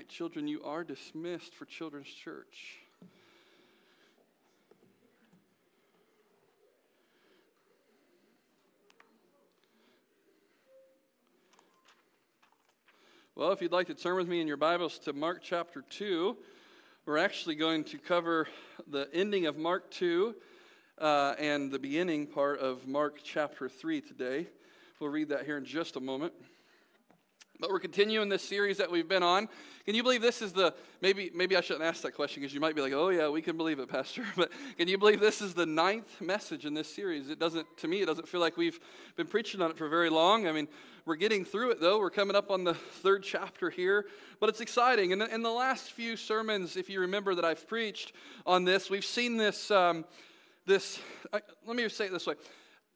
right, children, you are dismissed for Children's Church. Well, if you'd like to turn with me in your Bibles to Mark chapter 2, we're actually going to cover the ending of Mark 2 uh, and the beginning part of Mark chapter 3 today. We'll read that here in just a moment. But we're continuing this series that we've been on. Can you believe this is the maybe maybe I shouldn't ask that question because you might be like, oh yeah, we can believe it, Pastor. But can you believe this is the ninth message in this series? It doesn't to me, it doesn't feel like we've been preaching on it for very long. I mean, we're getting through it though. We're coming up on the third chapter here, but it's exciting. And in the last few sermons, if you remember that I've preached on this, we've seen this. Um, this. Uh, let me say it this way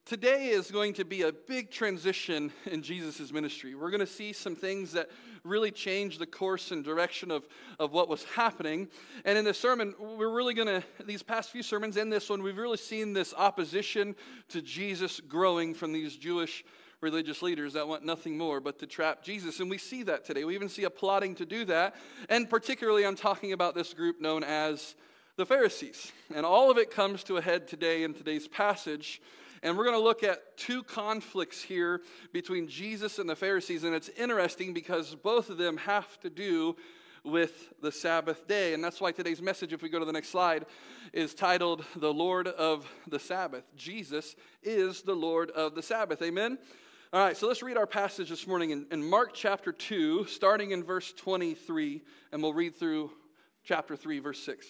Today is going to be a big transition in Jesus' ministry. We're going to see some things that really change the course and direction of, of what was happening. And in this sermon, we're really going to, these past few sermons and this one, we've really seen this opposition to Jesus growing from these Jewish religious leaders that want nothing more but to trap Jesus. And we see that today. We even see a plotting to do that. And particularly, I'm talking about this group known as the Pharisees. And all of it comes to a head today in today's passage. And we're going to look at two conflicts here between Jesus and the Pharisees. And it's interesting because both of them have to do with the Sabbath day. And that's why today's message, if we go to the next slide, is titled The Lord of the Sabbath. Jesus is the Lord of the Sabbath. Amen? All right, so let's read our passage this morning in, in Mark chapter 2, starting in verse 23, and we'll read through chapter 3, verse 6.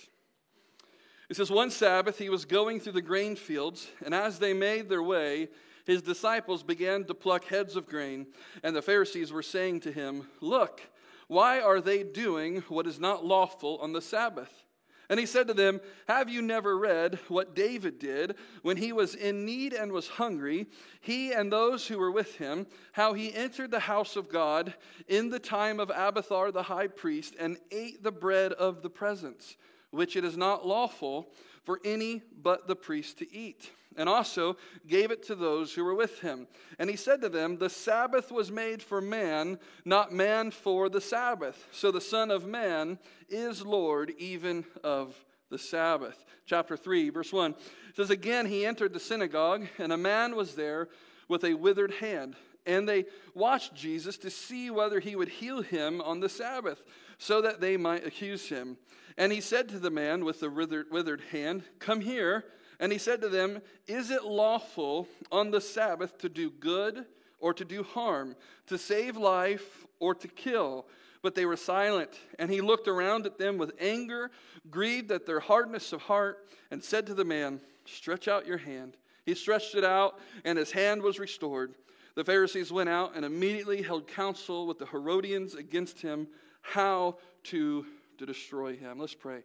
It says, One Sabbath he was going through the grain fields, and as they made their way, his disciples began to pluck heads of grain, and the Pharisees were saying to him, Look, why are they doing what is not lawful on the Sabbath? And he said to them, Have you never read what David did when he was in need and was hungry, he and those who were with him, how he entered the house of God in the time of Abiathar the high priest and ate the bread of the presence? Which it is not lawful for any but the priest to eat, and also gave it to those who were with him. And he said to them, The Sabbath was made for man, not man for the Sabbath. So the Son of Man is Lord even of the Sabbath. Chapter 3, verse 1 says, Again he entered the synagogue, and a man was there with a withered hand. And they watched Jesus to see whether he would heal him on the Sabbath, so that they might accuse him. And he said to the man with the withered, withered hand, Come here. And he said to them, Is it lawful on the Sabbath to do good or to do harm, to save life or to kill? But they were silent. And he looked around at them with anger, grieved at their hardness of heart, and said to the man, Stretch out your hand. He stretched it out, and his hand was restored. The Pharisees went out and immediately held counsel with the Herodians against him how to to destroy him. Let's pray.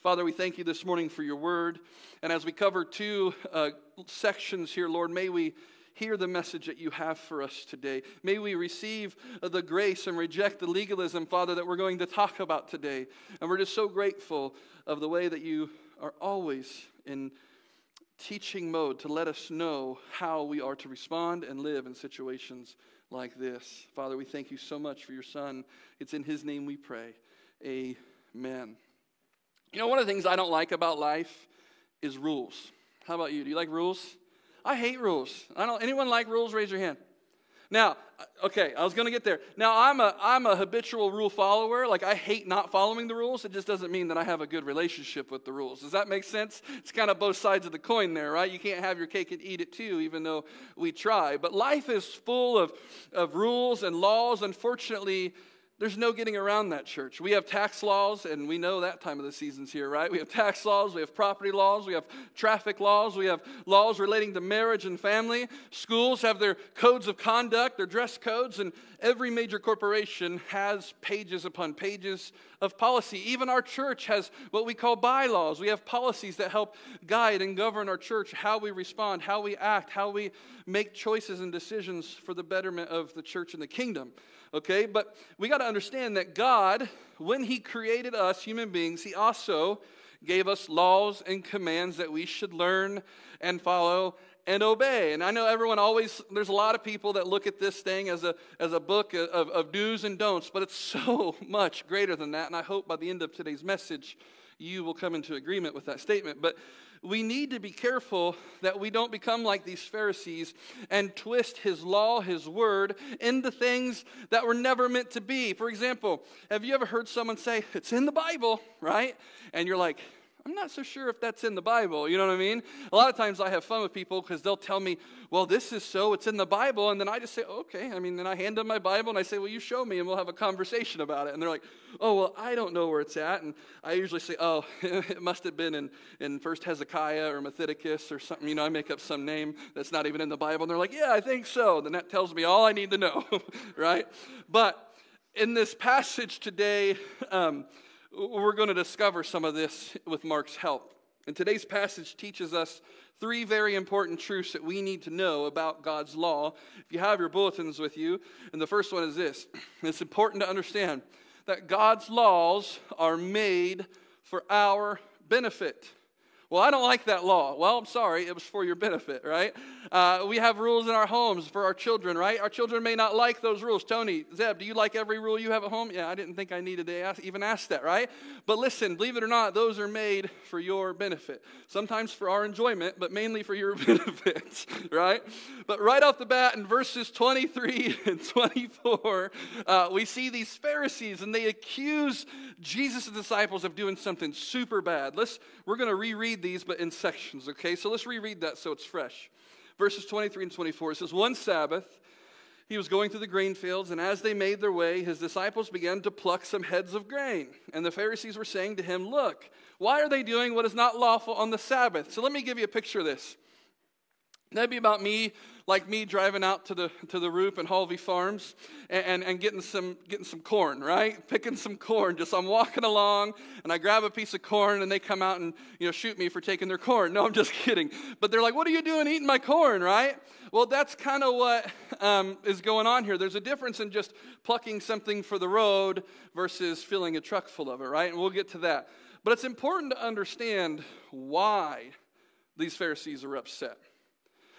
Father, we thank you this morning for your word. And as we cover two uh, sections here, Lord, may we hear the message that you have for us today. May we receive the grace and reject the legalism, Father, that we're going to talk about today. And we're just so grateful of the way that you are always in teaching mode to let us know how we are to respond and live in situations like this. Father, we thank you so much for your son. It's in his name we pray. Amen. Amen. You know, one of the things I don't like about life is rules. How about you? Do you like rules? I hate rules. I don't. Anyone like rules? Raise your hand. Now, okay, I was going to get there. Now, I'm a I'm a habitual rule follower. Like I hate not following the rules. It just doesn't mean that I have a good relationship with the rules. Does that make sense? It's kind of both sides of the coin there, right? You can't have your cake and eat it too, even though we try. But life is full of of rules and laws. Unfortunately, there's no getting around that, church. We have tax laws, and we know that time of the season's here, right? We have tax laws, we have property laws, we have traffic laws, we have laws relating to marriage and family. Schools have their codes of conduct, their dress codes, and every major corporation has pages upon pages of policy. Even our church has what we call bylaws. We have policies that help guide and govern our church, how we respond, how we act, how we make choices and decisions for the betterment of the church and the kingdom okay? But we got to understand that God, when He created us, human beings, He also gave us laws and commands that we should learn and follow and obey. And I know everyone always, there's a lot of people that look at this thing as a, as a book of, of do's and don'ts, but it's so much greater than that. And I hope by the end of today's message, you will come into agreement with that statement. But we need to be careful that we don't become like these Pharisees and twist his law, his word, into things that were never meant to be. For example, have you ever heard someone say, It's in the Bible, right? And you're like, I'm not so sure if that's in the Bible. You know what I mean? A lot of times I have fun with people because they'll tell me, well, this is so, it's in the Bible. And then I just say, okay. I mean, then I hand them my Bible and I say, well, you show me and we'll have a conversation about it. And they're like, oh, well, I don't know where it's at. And I usually say, oh, it must have been in, in First Hezekiah or Methodicus or something. You know, I make up some name that's not even in the Bible. And they're like, yeah, I think so. Then that tells me all I need to know, right? But in this passage today, um, we're going to discover some of this with Mark's help. And today's passage teaches us three very important truths that we need to know about God's law. If you have your bulletins with you, and the first one is this it's important to understand that God's laws are made for our benefit. Well, I don't like that law. Well, I'm sorry, it was for your benefit, right? Uh, we have rules in our homes for our children, right? Our children may not like those rules. Tony, Zeb, do you like every rule you have at home? Yeah, I didn't think I needed to ask, even ask that, right? But listen, believe it or not, those are made for your benefit. Sometimes for our enjoyment, but mainly for your benefit, right? But right off the bat, in verses 23 and 24, uh, we see these Pharisees and they accuse Jesus' disciples of doing something super bad. Let's, we're going to reread these, but in sections, okay? So let's reread that so it's fresh. Verses 23 and 24 it says, One Sabbath, he was going through the grain fields, and as they made their way, his disciples began to pluck some heads of grain. And the Pharisees were saying to him, Look, why are they doing what is not lawful on the Sabbath? So let me give you a picture of this. That'd be about me like me driving out to the to the Roop and Halvey Farms and, and, and, getting some getting some corn, right? Picking some corn. Just I'm walking along and I grab a piece of corn and they come out and you know shoot me for taking their corn. No, I'm just kidding. But they're like, "What are you doing eating my corn?" Right? Well, that's kind of what um, is going on here. There's a difference in just plucking something for the road versus filling a truck full of it, right? And we'll get to that. But it's important to understand why these Pharisees are upset.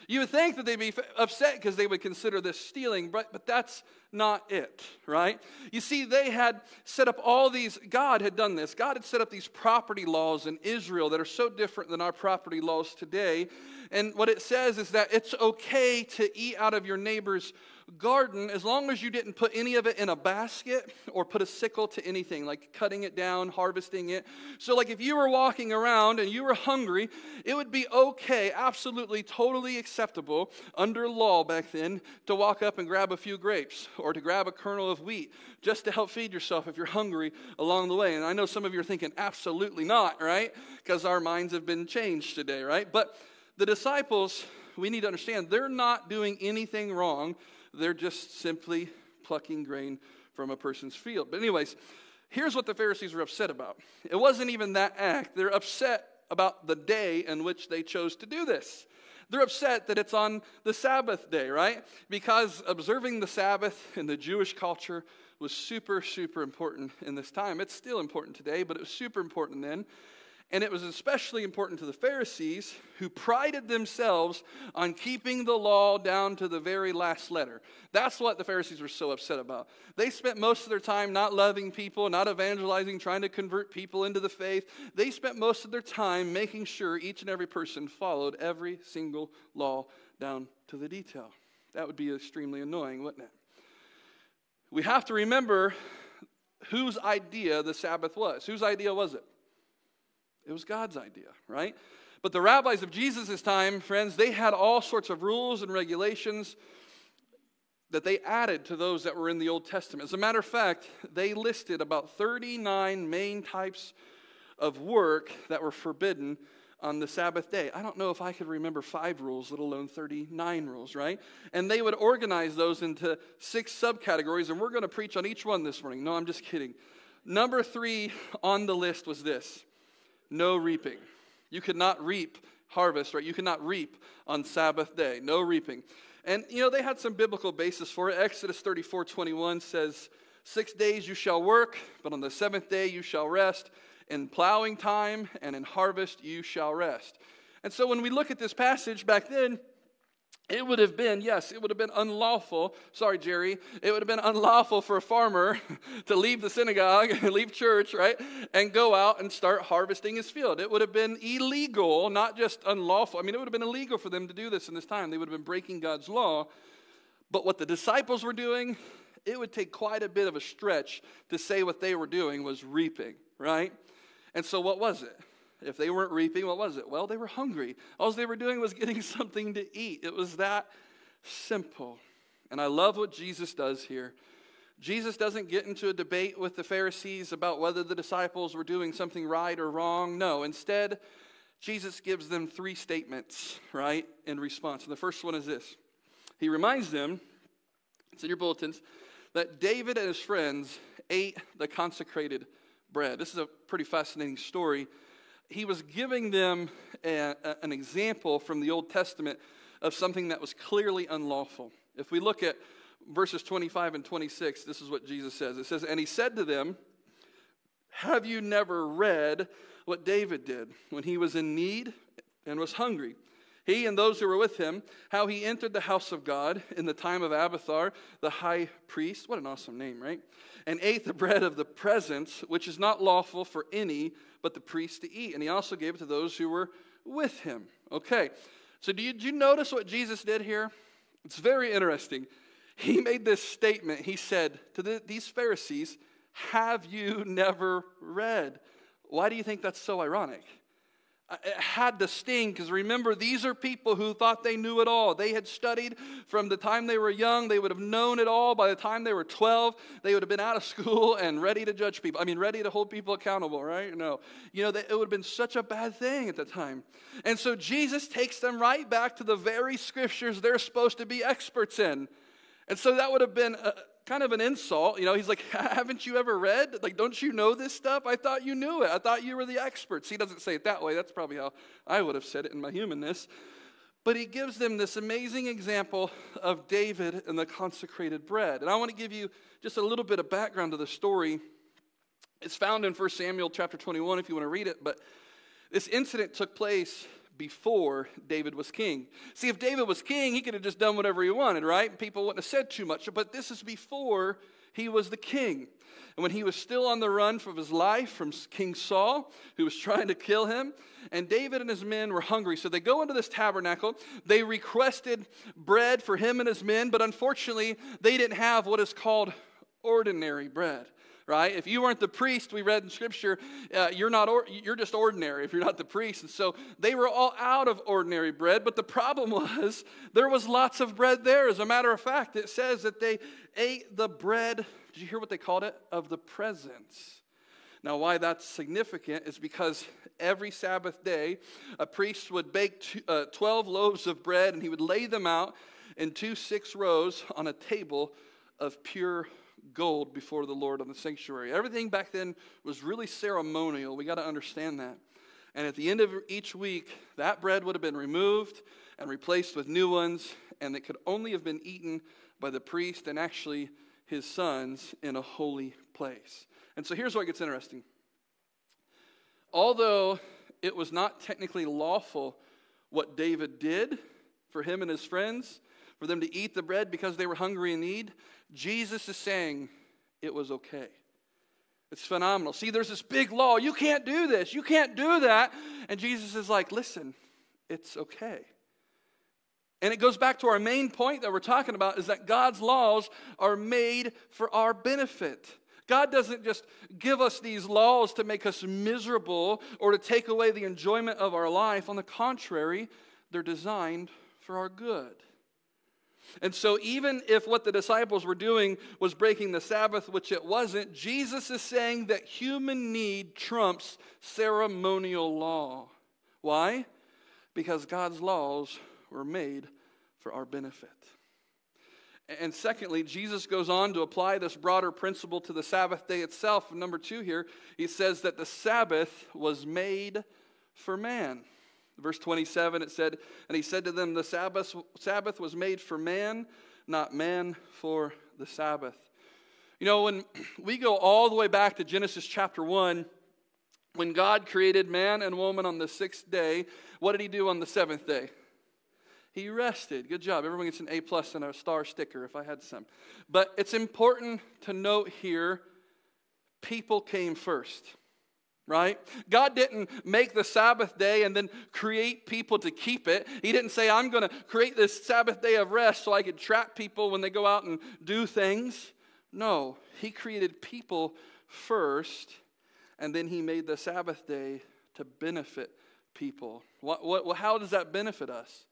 You would think that they'd be upset because they would consider this stealing, but, but that's not it, right? You see, they had set up all these, God had done this. God had set up these property laws in Israel that are so different than our property laws today. And what it says is that it's okay to eat out of your neighbor's garden as long as you didn't put any of it in a basket or put a sickle to anything, like cutting it down, harvesting it. So, like if you were walking around and you were hungry, it would be okay, absolutely, totally acceptable under law back then to walk up and grab a few grapes or to grab a kernel of wheat just to help feed yourself if you're hungry along the way. And I know some of you are thinking, absolutely not, right? Because our minds have been changed today, right? But the disciples, we need to understand, they're not doing anything wrong they're just simply plucking grain from a person's field. But, anyways, here's what the Pharisees were upset about it wasn't even that act, they're upset about the day in which they chose to do this. They're upset that it's on the Sabbath day, right? Because observing the Sabbath in the Jewish culture was super, super important in this time. It's still important today, but it was super important then. And it was especially important to the Pharisees who prided themselves on keeping the law down to the very last letter. That's what the Pharisees were so upset about. They spent most of their time not loving people, not evangelizing, trying to convert people into the faith. They spent most of their time making sure each and every person followed every single law down to the detail. That would be extremely annoying, wouldn't it? We have to remember whose idea the Sabbath was. Whose idea was it? It was God's idea, right? But the rabbis of Jesus' time, friends, they had all sorts of rules and regulations that they added to those that were in the Old Testament. As a matter of fact, they listed about 39 main types of work that were forbidden on the Sabbath day. I don't know if I could remember five rules, let alone 39 rules, right? And they would organize those into six subcategories, and we're going to preach on each one this morning. No, I'm just kidding. Number three on the list was this no reaping. You could not reap harvest, right? You could not reap on Sabbath day. No reaping. And, you know, they had some biblical basis for it. Exodus 34 21 says, Six days you shall work, but on the seventh day you shall rest. In plowing time and in harvest you shall rest. And so when we look at this passage back then, it would have been, yes, it would have been unlawful. Sorry, Jerry. It would have been unlawful for a farmer to leave the synagogue, leave church, right, and go out and start harvesting his field. It would have been illegal, not just unlawful. I mean, it would have been illegal for them to do this in this time. They would have been breaking God's law. But what the disciples were doing, it would take quite a bit of a stretch to say what they were doing was reaping, right? And so, what was it? If they weren't reaping, what was it? Well, they were hungry. All they were doing was getting something to eat. It was that simple. And I love what Jesus does here. Jesus doesn't get into a debate with the Pharisees about whether the disciples were doing something right or wrong. No, instead, Jesus gives them three statements, right, in response. And the first one is this He reminds them, it's in your bulletins, that David and his friends ate the consecrated bread. This is a pretty fascinating story he was giving them a, a, an example from the Old Testament of something that was clearly unlawful. If we look at verses 25 and 26, this is what Jesus says. It says, And he said to them, Have you never read what David did when he was in need and was hungry? He and those who were with him, how he entered the house of God in the time of Abiathar, the high priest. What an awesome name, right? And ate the bread of the presence, which is not lawful for any but the priest to eat. And he also gave it to those who were with him. Okay, so do you, do you notice what Jesus did here? It's very interesting. He made this statement. He said to the, these Pharisees, Have you never read? Why do you think that's so ironic? Uh, it had to sting because remember, these are people who thought they knew it all. They had studied from the time they were young. They would have known it all. By the time they were 12, they would have been out of school and ready to judge people. I mean, ready to hold people accountable, right? No. You know, it would have been such a bad thing at the time. And so Jesus takes them right back to the very scriptures they're supposed to be experts in. And so that would have been kind of an insult. You know, he's like, Haven't you ever read? Like, don't you know this stuff? I thought you knew it. I thought you were the experts. He doesn't say it that way. That's probably how I would have said it in my humanness. But he gives them this amazing example of David and the consecrated bread. And I want to give you just a little bit of background to the story. It's found in 1 Samuel chapter 21 if you want to read it. But this incident took place before David was king. See, if David was king, he could have just done whatever he wanted, right? People wouldn't have said too much. But this is before he was the king. And when he was still on the run for his life from King Saul, who was trying to kill him, and David and his men were hungry. So they go into this tabernacle. They requested bread for him and his men, but unfortunately, they didn't have what is called ordinary bread right? If you weren't the priest, we read in Scripture, uh, you're not or, you're just ordinary if you're not the priest. And so they were all out of ordinary bread. But the problem was there was lots of bread there. As a matter of fact, it says that they ate the bread. Did you hear what they called it? Of the presence. Now, why that's significant is because every Sabbath day, a priest would bake two, uh, 12 loaves of bread and he would lay them out in two six rows on a table of pure gold before the Lord on the sanctuary. Everything back then was really ceremonial. We got to understand that. And at the end of each week, that bread would have been removed and replaced with new ones, and it could only have been eaten by the priest and actually his sons in a holy place. And so here's what gets interesting. Although it was not technically lawful what David did for him and his friends, for them to eat the bread because they were hungry and need, Jesus is saying it was okay. It's phenomenal. See, there's this big law. You can't do this. You can't do that. And Jesus is like, listen, it's okay. And it goes back to our main point that we're talking about is that God's laws are made for our benefit. God doesn't just give us these laws to make us miserable or to take away the enjoyment of our life. On the contrary, they're designed for our good. And so, even if what the disciples were doing was breaking the Sabbath, which it wasn't, Jesus is saying that human need trumps ceremonial law. Why? Because God's laws were made for our benefit. And secondly, Jesus goes on to apply this broader principle to the Sabbath day itself. Number two, here, he says that the Sabbath was made for man. Verse 27, it said, And he said to them, The Sabbath, Sabbath was made for man, not man for the Sabbath. You know, when we go all the way back to Genesis chapter 1, when God created man and woman on the sixth day, what did he do on the seventh day? He rested. Good job. Everyone gets an A plus and a star sticker if I had some. But it's important to note here people came first right? God didn't make the Sabbath day and then create people to keep it. He didn't say, I'm going to create this Sabbath day of rest so I could trap people when they go out and do things. No, He created people first, and then He made the Sabbath day to benefit people. What, what, how does that benefit us?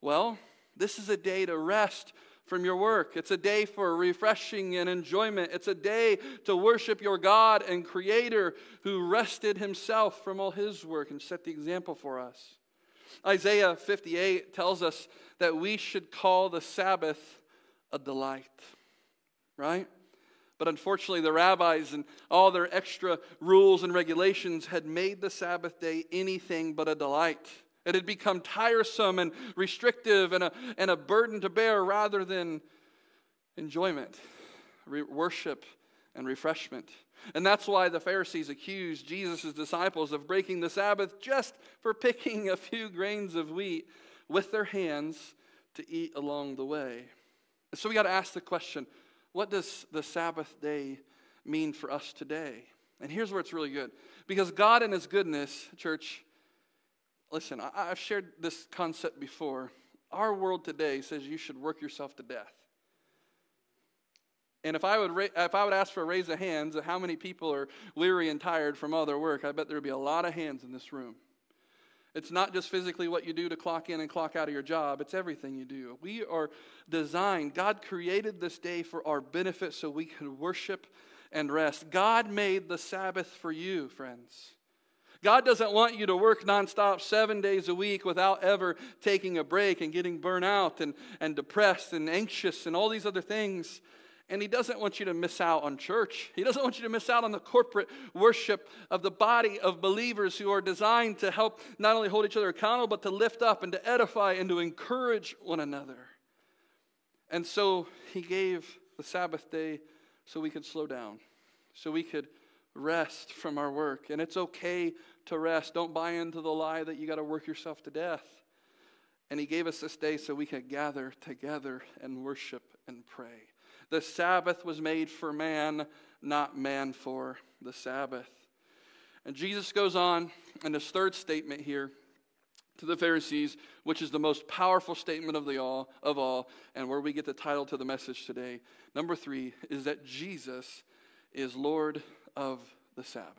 Well, this is a day to rest from your work. It's a day for refreshing and enjoyment. It's a day to worship your God and Creator who rested himself from all his work and set the example for us. Isaiah 58 tells us that we should call the Sabbath a delight, right? But unfortunately, the rabbis and all their extra rules and regulations had made the Sabbath day anything but a delight. It had become tiresome and restrictive and a, and a burden to bear rather than enjoyment, re- worship, and refreshment. And that's why the Pharisees accused Jesus' disciples of breaking the Sabbath just for picking a few grains of wheat with their hands to eat along the way. So we got to ask the question what does the Sabbath day mean for us today? And here's where it's really good. Because God, in His goodness, church, Listen, I, have shared this concept before. Our world today says you should work yourself to death. And if I would, ra- if I would ask for a raise of hands of how many people are weary and tired from all their work, I bet there would be a lot of hands in this room. It's not just physically what you do to clock in and clock out of your job, it's everything you do. We are designed, God created this day for our benefit so we can worship and rest. God made the Sabbath for you, friends. God doesn't want you to work nonstop seven days a week without ever taking a break and getting burnt out and, and depressed and anxious and all these other things. And He doesn't want you to miss out on church. He doesn't want you to miss out on the corporate worship of the body of believers who are designed to help not only hold each other accountable, but to lift up and to edify and to encourage one another. And so He gave the Sabbath day so we could slow down, so we could rest from our work. And it's okay to rest. Don't buy into the lie that you got to work yourself to death. And He gave us this day so we could gather together and worship and pray. The Sabbath was made for man, not man for the Sabbath. And Jesus goes on in his third statement here to the Pharisees, which is the most powerful statement of the all of all, and where we get the title to the message today. Number three is that Jesus is Lord of the Sabbath.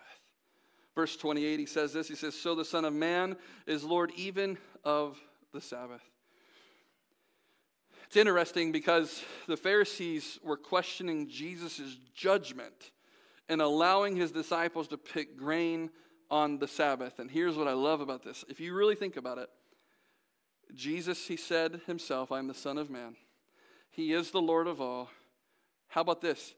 Verse 28, he says this He says, So the Son of Man is Lord even of the Sabbath. It's interesting because the Pharisees were questioning Jesus' judgment and allowing his disciples to pick grain on the Sabbath. And here's what I love about this. If you really think about it, Jesus, he said himself, I'm the Son of Man. He is the Lord of all. How about this?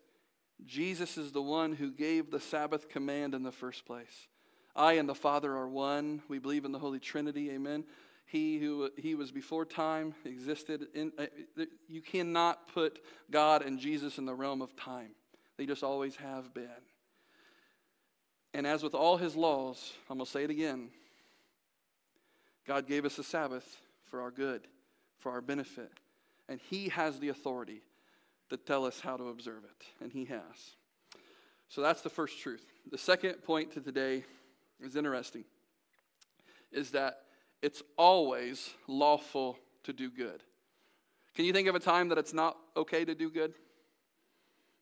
Jesus is the one who gave the Sabbath command in the first place. I and the Father are one. We believe in the Holy Trinity. Amen. He who he was before time existed. In, uh, you cannot put God and Jesus in the realm of time. They just always have been. And as with all his laws, I'm going to say it again God gave us a Sabbath for our good, for our benefit. And he has the authority to tell us how to observe it, and He has. So that's the first truth. The second point to today is interesting, is that it's always lawful to do good. Can you think of a time that it's not okay to do good?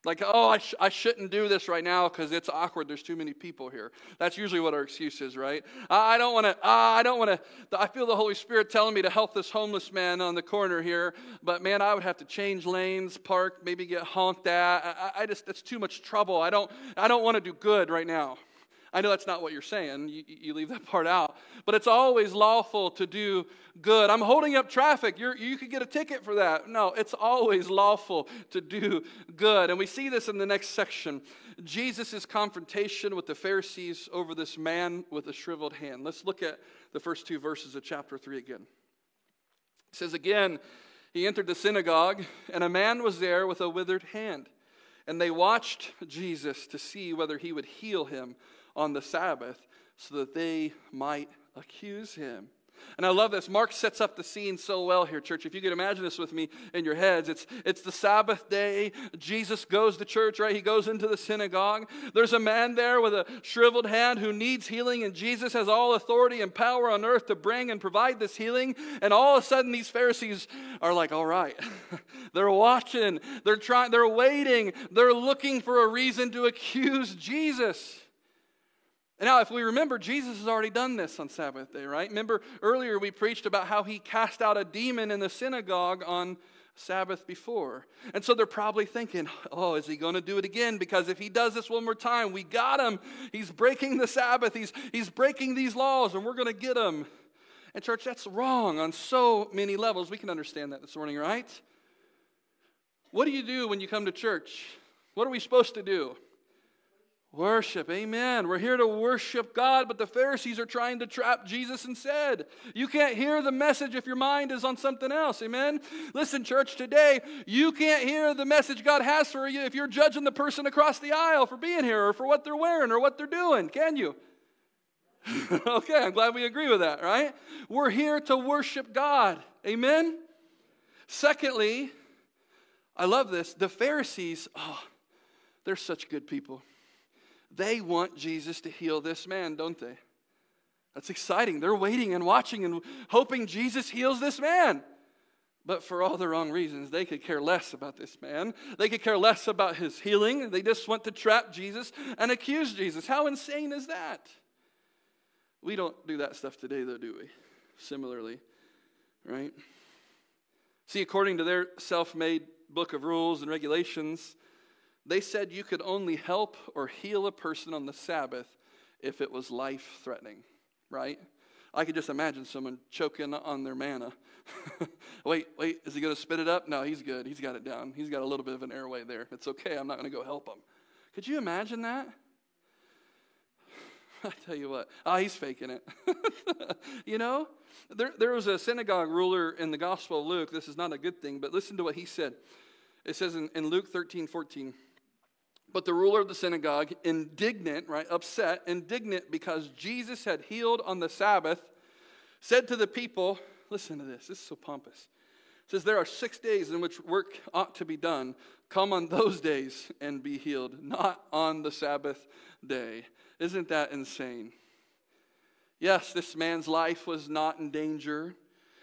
Like, oh, I, sh- I shouldn't do this right now because it's awkward. There's too many people here. That's usually what our excuse is, right? I, don't want to, I don't want to, I feel the Holy Spirit telling me to help this homeless man on the corner here, but man, I would have to change lanes, park, maybe get honked at. I, I just, it's too much trouble. I don't, I don't want to do good right now. I know that's not what you're saying. You, you, leave that part out. But it's always lawful to do good. I'm holding up traffic. You're, you could get a ticket for that. No, it's always lawful to do good. And we see this in the next section Jesus' confrontation with the Pharisees over this man with a shriveled hand. Let's look at the first two verses of chapter 3 again. It says, Again, he entered the synagogue, and a man was there with a withered hand. And they watched Jesus to see whether he would heal him on the Sabbath so that they might accuse him. And I love this. Mark sets up the scene so well here, church. If you could imagine this with me in your heads, it's, it's the Sabbath day. Jesus goes to church, right? He goes into the synagogue. There's a man there with a shriveled hand who needs healing, and Jesus has all authority and power on earth to bring and provide this healing. And all of a sudden, these Pharisees are like, all right. they're watching, they're trying, they're waiting, they're looking for a reason to accuse Jesus. And now, if we remember, Jesus has already done this on Sabbath day, right? Remember earlier we preached about how he cast out a demon in the synagogue on Sabbath before. And so they're probably thinking, oh, is he going to do it again? Because if he does this one more time, we got him. He's breaking the Sabbath, he's, he's breaking these laws, and we're going to get him. And, church, that's wrong on so many levels. We can understand that this morning, right? What do you do when you come to church? What are we supposed to do? Worship, amen. We're here to worship God, but the Pharisees are trying to trap Jesus instead. You can't hear the message if your mind is on something else, amen. Listen, church, today, you can't hear the message God has for you if you're judging the person across the aisle for being here or for what they're wearing or what they're doing, can you? okay, I'm glad we agree with that, right? We're here to worship God, amen. Secondly, I love this. The Pharisees, oh, they're such good people. They want Jesus to heal this man, don't they? That's exciting. They're waiting and watching and hoping Jesus heals this man. But for all the wrong reasons, they could care less about this man. They could care less about his healing. They just want to trap Jesus and accuse Jesus. How insane is that? We don't do that stuff today, though, do we? Similarly, right? See, according to their self made book of rules and regulations, they said you could only help or heal a person on the Sabbath if it was life threatening, right? I could just imagine someone choking on their manna. wait, wait, is he going to spit it up? No, he's good. He's got it down. He's got a little bit of an airway there. It's okay. I'm not going to go help him. Could you imagine that? I tell you what, ah, oh, he's faking it. you know, there, there was a synagogue ruler in the Gospel of Luke. This is not a good thing, but listen to what he said. It says in, in Luke 13 14, but the ruler of the synagogue, indignant, right, upset, indignant because Jesus had healed on the Sabbath, said to the people, Listen to this, this is so pompous. It says, There are six days in which work ought to be done. Come on those days and be healed, not on the Sabbath day. Isn't that insane? Yes, this man's life was not in danger.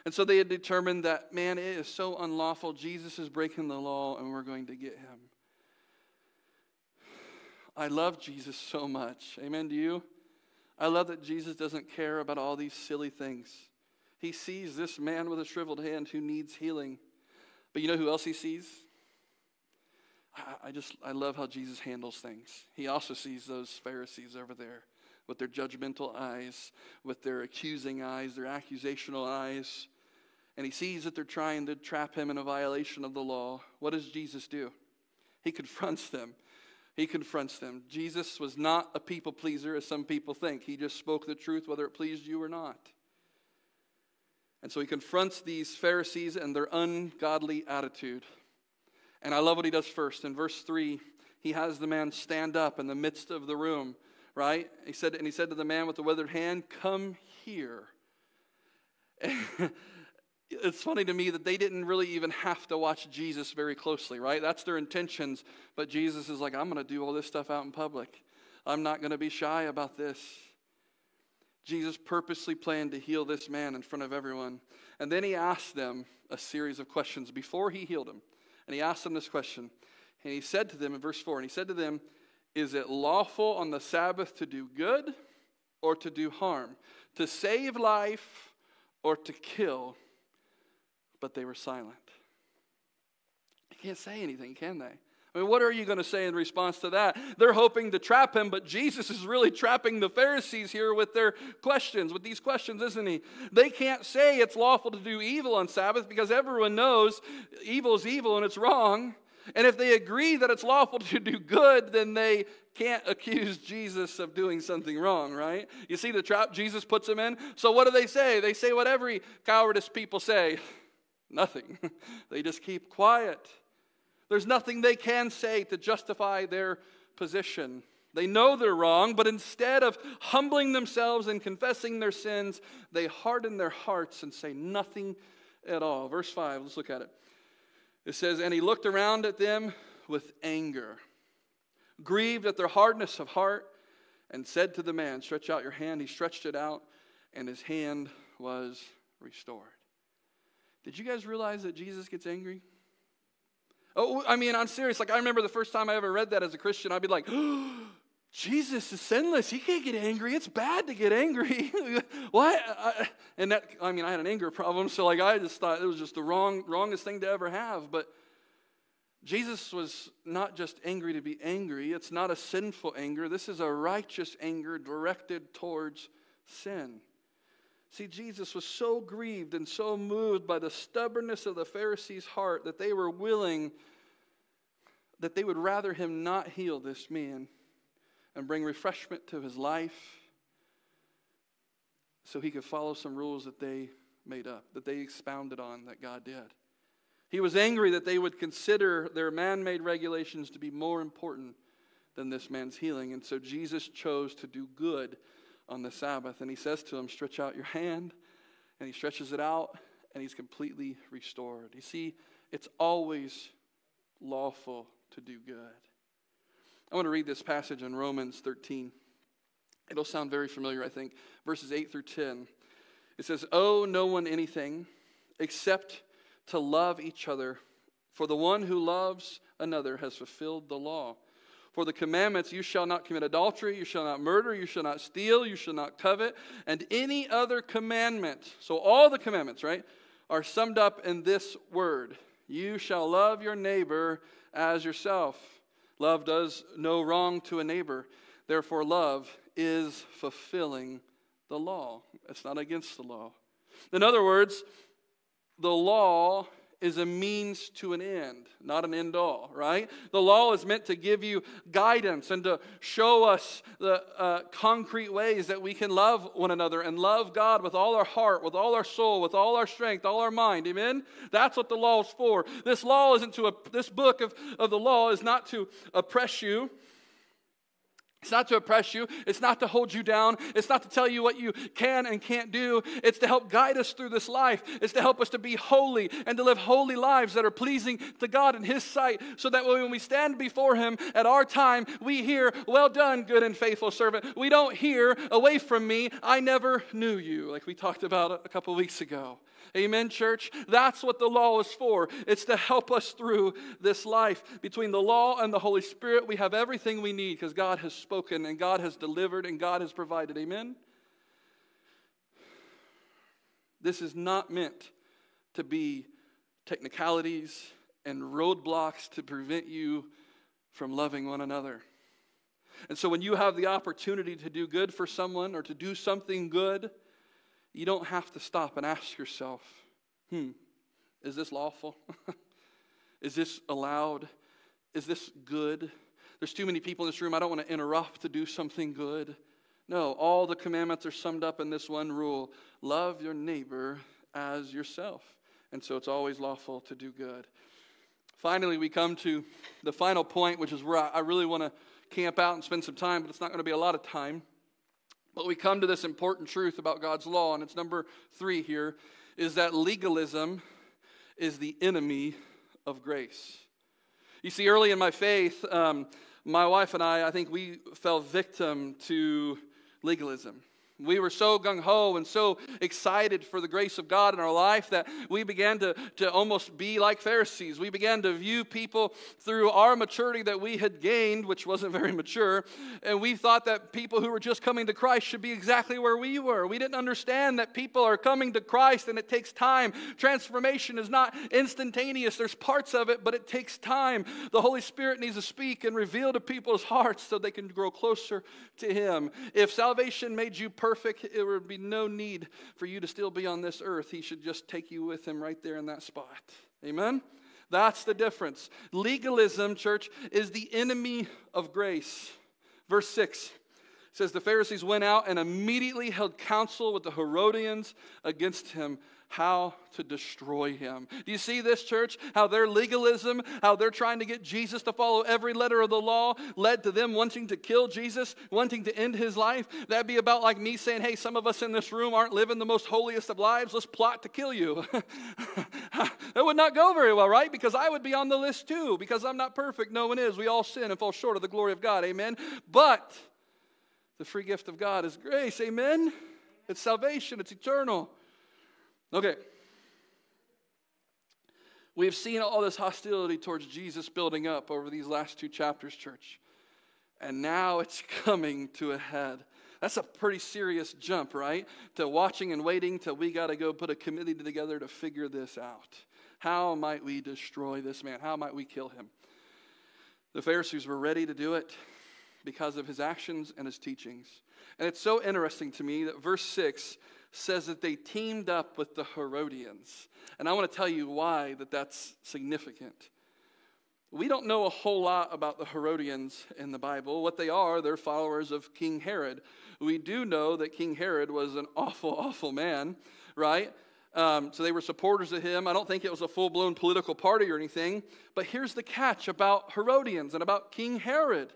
And so they had determined that, man, it is so unlawful. Jesus is breaking the law, and we're going to get him. I love Jesus so much. Amen. Do you? I love that Jesus doesn't care about all these silly things. He sees this man with a shriveled hand who needs healing. But you know who else he sees? I just, I love how Jesus handles things. He also sees those Pharisees over there with their judgmental eyes, with their accusing eyes, their accusational eyes. And he sees that they're trying to trap him in a violation of the law. What does Jesus do? He confronts them he confronts them. Jesus was not a people pleaser, as some people think. He just spoke the truth, whether it pleased you or not. And so he confronts these Pharisees and their ungodly attitude. And I love what he does first. In verse 3, he has the man stand up in the midst of the room, right? He said, and he said to the man with the withered hand, Come here. it's funny to me that they didn't really even have to watch Jesus very closely, right? That's their intentions. But Jesus is like, I'm going to do all this stuff out in public. I'm not going to be shy about this. Jesus purposely planned to heal this man in front of everyone. And then he asked them a series of questions before he healed him. And he asked them this question. And he said to them in verse 4, and he said to them, Is it lawful on the Sabbath to do good or to do harm? To save life or to kill? But they were silent. You can't say anything, can they? I mean, what are you going to say in response to that? They're hoping to trap him, but Jesus is really trapping the Pharisees here with their questions, with these questions, isn't he? They can't say it's lawful to do evil on Sabbath because everyone knows evil is evil and it's wrong. And if they agree that it's lawful to do good, then they can't accuse Jesus of doing something wrong, right? You see the trap Jesus puts them in? So what do they say? They say what every cowardice people say. Nothing. they just keep quiet. There's nothing they can say to justify their position. They know they're wrong, but instead of humbling themselves and confessing their sins, they harden their hearts and say nothing at all. Verse 5, let's look at it. It says, And he looked around at them with anger, grieved at their hardness of heart, and said to the man, Stretch out your hand. He stretched it out, and his hand was restored. Did you guys realize that Jesus gets angry? Oh, I mean, I'm serious. Like, I remember the first time I ever read that as a Christian, I'd be like, oh, Jesus is sinless. He can't get angry. It's bad to get angry. what? and that, I mean, I had an anger problem, so like I just thought it was just the wrong, wrongest thing to ever have. But Jesus was not just angry to be angry. It's not a sinful anger. This is a righteous anger directed towards sin. See, Jesus was so grieved and so moved by the stubbornness of the Pharisees' heart that they were willing, that they would rather him not heal this man and bring refreshment to his life so he could follow some rules that they made up, that they expounded on, that God did. He was angry that they would consider their man made regulations to be more important than this man's healing. And so Jesus chose to do good on the Sabbath. And he says to him, Stretch out your hand. And he stretches it out, and he's completely restored. You see, it's always lawful to do good. I want to read this passage in Romans 13. It'll sound very familiar, I think. Verses 8 through 10. It says, Owe no one anything except to love each other, for the one who loves another has fulfilled the law. For the commandments, you shall not commit adultery, you shall not murder, you shall not steal, you shall not covet, and any other commandment. So, all the commandments, right, are summed up in this word You shall love your neighbor as yourself. Love does no wrong to a neighbor. Therefore, love is fulfilling the law. It's not against the law. In other words, the law is a means to an end, not an end all, right? The law is meant to give you guidance and to show us the uh, concrete ways that we can love one another and love God with all our heart, with all our soul, with all our strength, all our mind. Amen? That's what the law is for. This law isn't to, this book of, of the law is not to oppress you. It's not to oppress you. It's not to hold you down. It's not to tell you what you can and can't do. It's to help guide us through this life. It's to help us to be holy and to live holy lives that are pleasing to God in His sight so that when we stand before Him at our time, we hear, Well done, good and faithful servant. We don't hear, Away from me, I never knew you, like we talked about a couple weeks ago. Amen, church? That's what the law is for. It's to help us through this life. Between the law and the Holy Spirit, we have everything we need because God has spoken and God has delivered and God has provided. Amen? This is not meant to be technicalities and roadblocks to prevent you from loving one another. And so, when you have the opportunity to do good for someone or to do something good, you don't have to stop and ask yourself, hmm, is this lawful? is this allowed? Is this good? There's too many people in this room. I don't want to interrupt to do something good. No, all the commandments are summed up in this one rule love your neighbor as yourself. And so it's always lawful to do good. Finally, we come to the final point, which is where I really want to camp out and spend some time, but it's not going to be a lot of time. But we come to this important truth about God's law, and it's number three here is that legalism is the enemy of grace. You see, early in my faith, um, my wife and I, I think we fell victim to legalism. We were so gung ho and so excited for the grace of God in our life that we began to, to almost be like Pharisees. We began to view people through our maturity that we had gained, which wasn't very mature, and we thought that people who were just coming to Christ should be exactly where we were. We didn't understand that people are coming to Christ and it takes time. Transformation is not instantaneous, there's parts of it, but it takes time. The Holy Spirit needs to speak and reveal to people's hearts so they can grow closer to Him. If salvation made you perfect, perfect, it would be no need for you to still be on this earth. He should just take you with him right there in that spot. Amen? That's the difference. Legalism, church, is the enemy of grace. Verse 6 says the Pharisees went out and immediately held counsel with the Herodians against him how to destroy him. Do you see this, church? How their legalism, how they're trying to get Jesus to follow every letter of the law, led to them wanting to kill Jesus, wanting to end his life? That'd be about like me saying, hey, some of us in this room aren't living the most holiest of lives. Let's plot to kill you. that would not go very well, right? Because I would be on the list too, because I'm not perfect. No one is. We all sin and fall short of the glory of God. Amen. But the free gift of God is grace. Amen. It's salvation, it's eternal. Okay. We have seen all this hostility towards Jesus building up over these last two chapters, church. And now it's coming to a head. That's a pretty serious jump, right? To watching and waiting till we got to go put a committee together to figure this out. How might we destroy this man? How might we kill him? The Pharisees were ready to do it because of his actions and his teachings. And it's so interesting to me that verse 6 says that they teamed up with the Herodians. And I want to tell you why that that's significant. We don't know a whole lot about the Herodians in the Bible. What they are, they're followers of King Herod. We do know that King Herod was an awful, awful man, right? Um, so they were supporters of him. I don't think it was a full blown political party or anything. But here's the catch about Herodians and about King Herod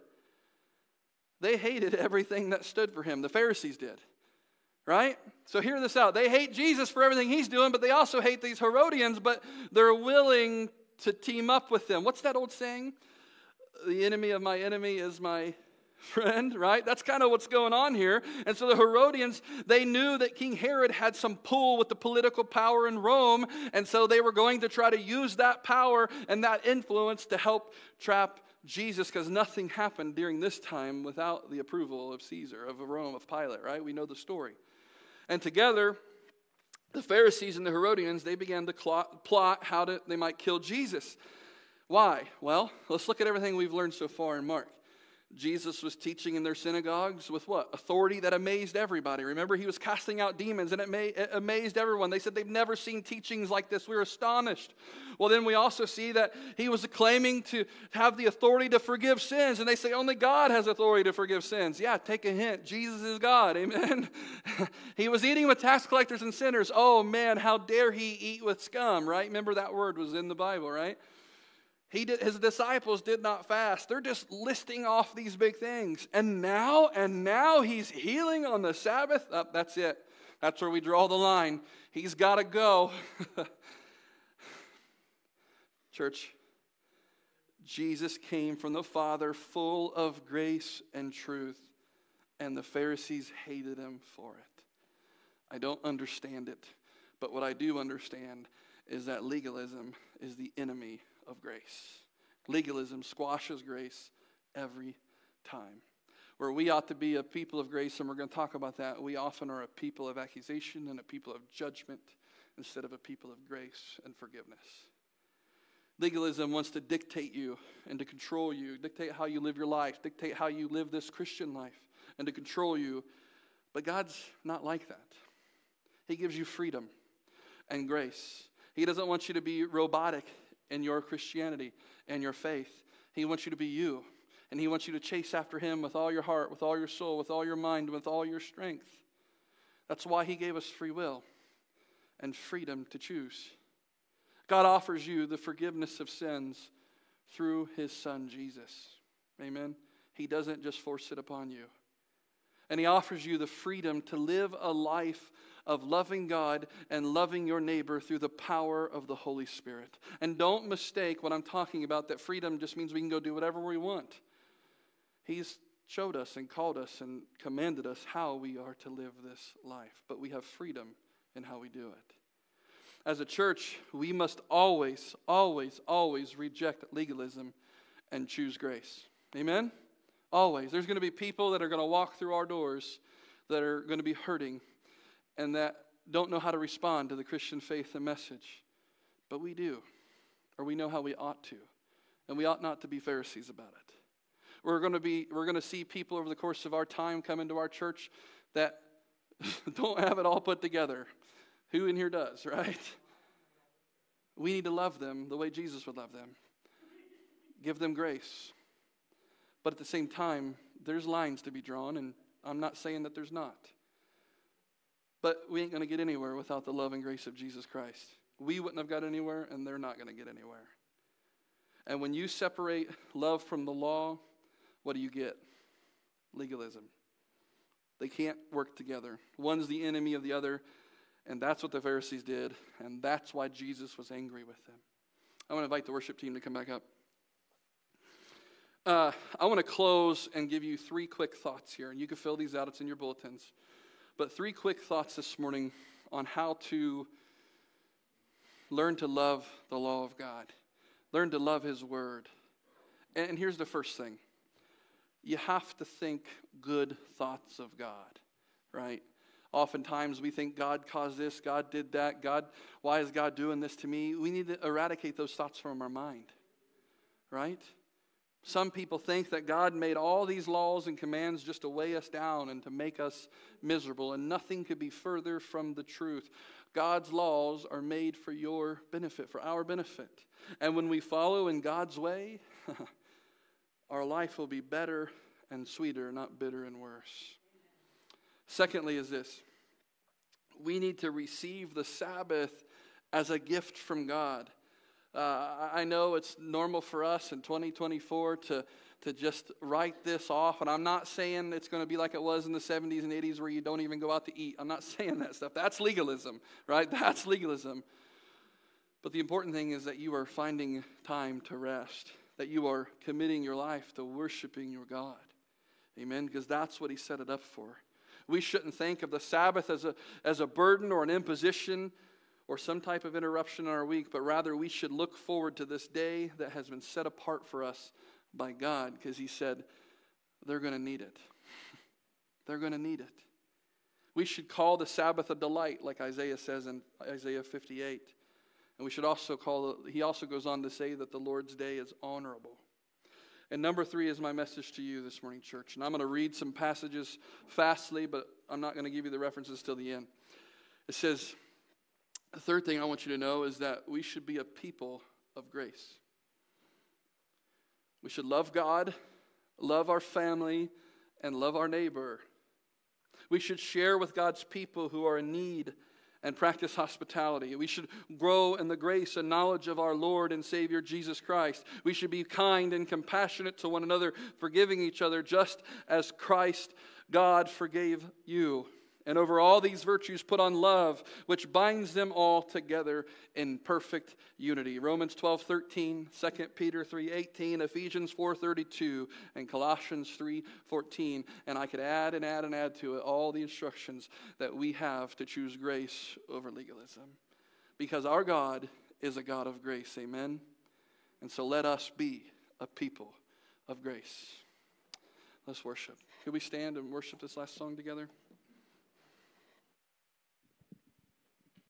they hated everything that stood for him. The Pharisees did. Right? So hear this out. They hate Jesus for everything he's doing, but they also hate these Herodians, but they're willing to team up with them. What's that old saying? The enemy of my enemy is my friend, right? That's kind of what's going on here. And so the Herodians, they knew that King Herod had some pull with the political power in Rome, and so they were going to try to use that power and that influence to help trap Jesus because nothing happened during this time without the approval of Caesar, of Rome, of Pilate, right? We know the story. And together, the Pharisees and the Herodians, they began to plot how to, they might kill Jesus. Why? Well, let's look at everything we've learned so far in Mark. Jesus was teaching in their synagogues with what? Authority that amazed everybody. Remember, he was casting out demons and it, may, it, amazed everyone. They said they've never seen teachings like this. We were astonished. Well, then we also see that he was claiming to have the authority to forgive sins. And they say only God has authority to forgive sins. Yeah, take a hint. Jesus is God. Amen. he was eating with tax collectors and sinners. Oh, man, how dare he eat with scum, right? Remember that word was in the Bible, right? He did, his disciples did not fast. They're just listing off these big things. And now, and now he's healing on the Sabbath. Oh, that's it. That's where we draw the line. He's got to go. Church, Jesus came from the Father full of grace and truth, and the Pharisees hated him for it. I don't understand it, but what I do understand is that legalism is the enemy of grace. Legalism squashes grace every time. Where we ought to be a people of grace, and we're going to talk about that, we often are a people of accusation and a people of judgment instead of a people of grace and forgiveness. Legalism wants to dictate you and to control you, dictate how you live your life, dictate how you live this Christian life, and to control you. But God's not like that. He gives you freedom and grace. He doesn't want you to be robotic in your Christianity and your faith. He wants you to be you. And He wants you to chase after Him with all your heart, with all your soul, with all your mind, with all your strength. That's why He gave us free will and freedom to choose. God offers you the forgiveness of sins through His Son, Jesus. Amen. He doesn't just force it upon you. And He offers you the freedom to live a life of loving God and loving your neighbor through the power of the Holy Spirit. And don't mistake what I'm talking about that freedom just means we can go do whatever we want. He's showed us and called us and commanded us how we are to live this life, but we have freedom in how we do it. As a church, we must always, always, always reject legalism and choose grace. Amen? Always. There's going to be people that are going to walk through our doors that are going to be hurting and that don't know how to respond to the Christian faith and message. But we do, or we know how we ought to. And we ought not to be Pharisees about it. We're going to be we're going to see people over the course of our time come into our church that don't have it all put together. Who in here does, right? We need to love them the way Jesus would love them. Give them grace. But at the same time, there's lines to be drawn, and I'm not saying that there's not. But we ain't going to get anywhere without the love and grace of Jesus Christ. We wouldn't have got anywhere, and they're not going to get anywhere. And when you separate love from the law, what do you get? Legalism. They can't work together. One's the enemy of the other, and that's what the Pharisees did, and that's why Jesus was angry with them. I want to invite the worship team to come back up. Uh, I want to close and give you three quick thoughts here, and you can fill these out, it's in your bulletins. But three quick thoughts this morning on how to learn to love the law of God, learn to love His Word. And here's the first thing you have to think good thoughts of God, right? Oftentimes we think God caused this, God did that, God, why is God doing this to me? We need to eradicate those thoughts from our mind, right? Some people think that God made all these laws and commands just to weigh us down and to make us miserable, and nothing could be further from the truth. God's laws are made for your benefit, for our benefit. And when we follow in God's way, our life will be better and sweeter, not bitter and worse. Secondly, is this we need to receive the Sabbath as a gift from God. Uh, I know it's normal for us in 2024 to, to just write this off, and I'm not saying it's going to be like it was in the 70s and 80s where you don't even go out to eat. I'm not saying that stuff. That's legalism, right? That's legalism. But the important thing is that you are finding time to rest, that you are committing your life to worshiping your God. Amen? Because that's what He set it up for. We shouldn't think of the Sabbath as a, as a burden or an imposition or some type of interruption in our week, but rather we should look forward to this day that has been set apart for us by God because He said they're going to need it. they're going to need it. We should call the Sabbath a delight, like Isaiah says in Isaiah 58. And we should also call, he also goes on to say that the Lord's day is honorable. And number three is my message to you this morning, church. And I'm going to read some passages fastly, but I'm not going to give you the references till the end. It says, the third thing I want you to know is that we should be a people of grace. We should love God, love our family, and love our neighbor. We should share with God's people who are in need and practice hospitality. We should grow in the grace and knowledge of our Lord and Savior Jesus Christ. We should be kind and compassionate to one another, forgiving each other just as Christ, God, forgave you. And over all these virtues, put on love, which binds them all together in perfect unity. Romans 12, 13, 2 Peter 3, 18, Ephesians 4, 32, and Colossians 3, 14. And I could add and add and add to it all the instructions that we have to choose grace over legalism. Because our God is a God of grace. Amen. And so let us be a people of grace. Let's worship. Could we stand and worship this last song together?